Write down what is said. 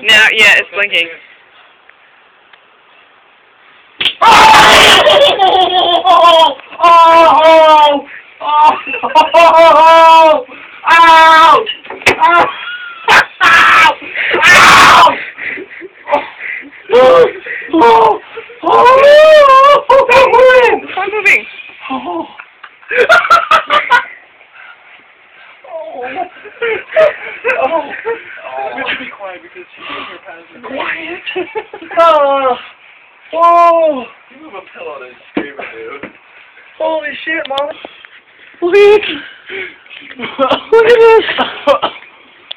Now, yeah, it's blinking. Oh! Oh! Oh! Oh! Ow! Oh! Oh! Oh! Stop moving. Oh! Oh! We should be quiet because she's in her pants. Quiet! Oh! Oh! You move a pillow and scream at you. Holy shit, mom! Look Look at this!